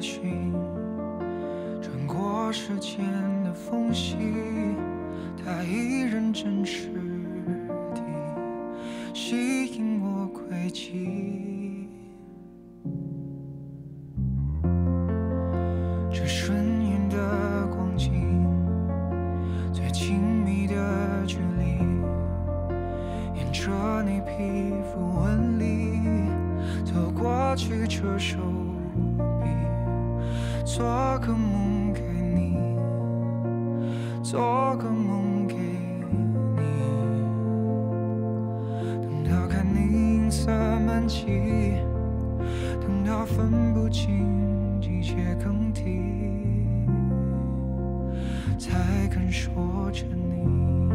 迹可循，穿过时间的缝隙，它依然真实地吸引我轨迹。这瞬眼的光景，最亲密的距离。沿着你皮肤纹理走过去，这手，做个梦给你，做个梦给你。等到看你银色满际，等到分不清季节更替，才肯说着你。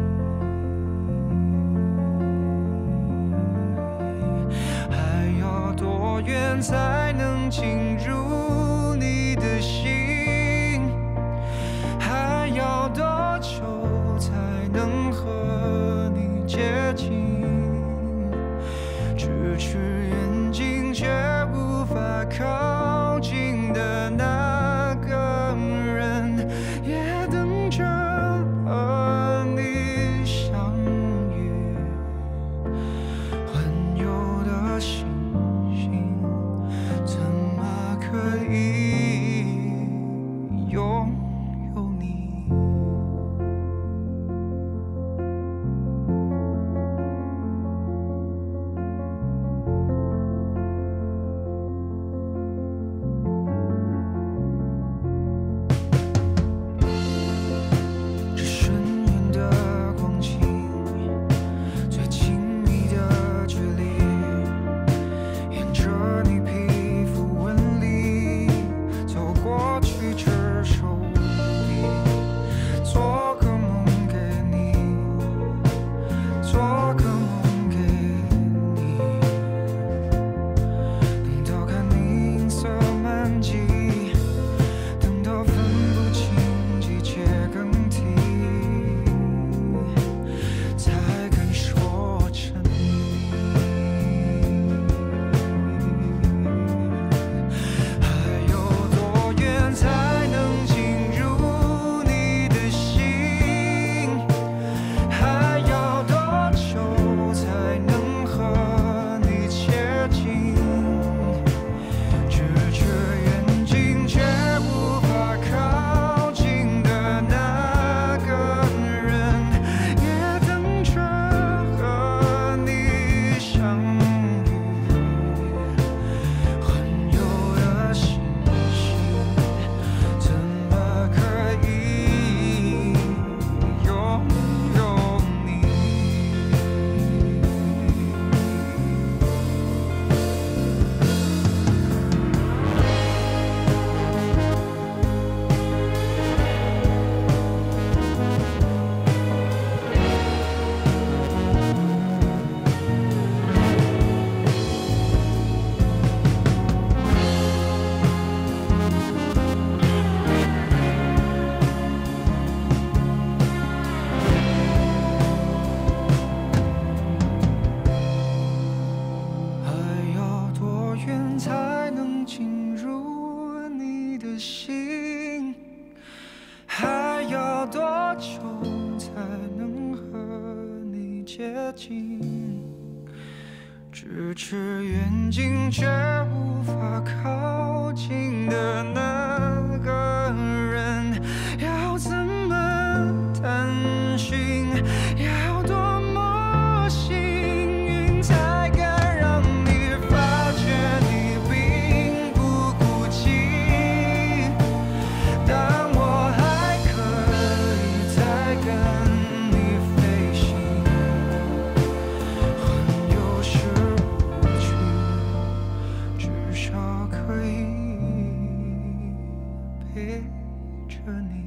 还要多远才能进入接近？咫尺远近却无法靠近的那傻可以陪着你。